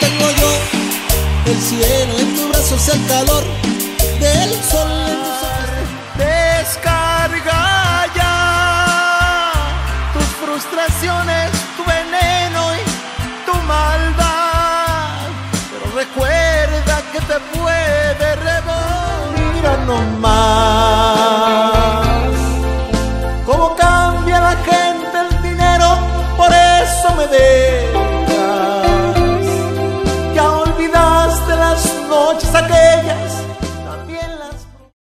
tengo yo. El cielo en tus brazos, el calor del sol. Descarga ya tus frustraciones, tu veneno y tu maldad. Pero recuerda que te puede rebotar. Mira nomás.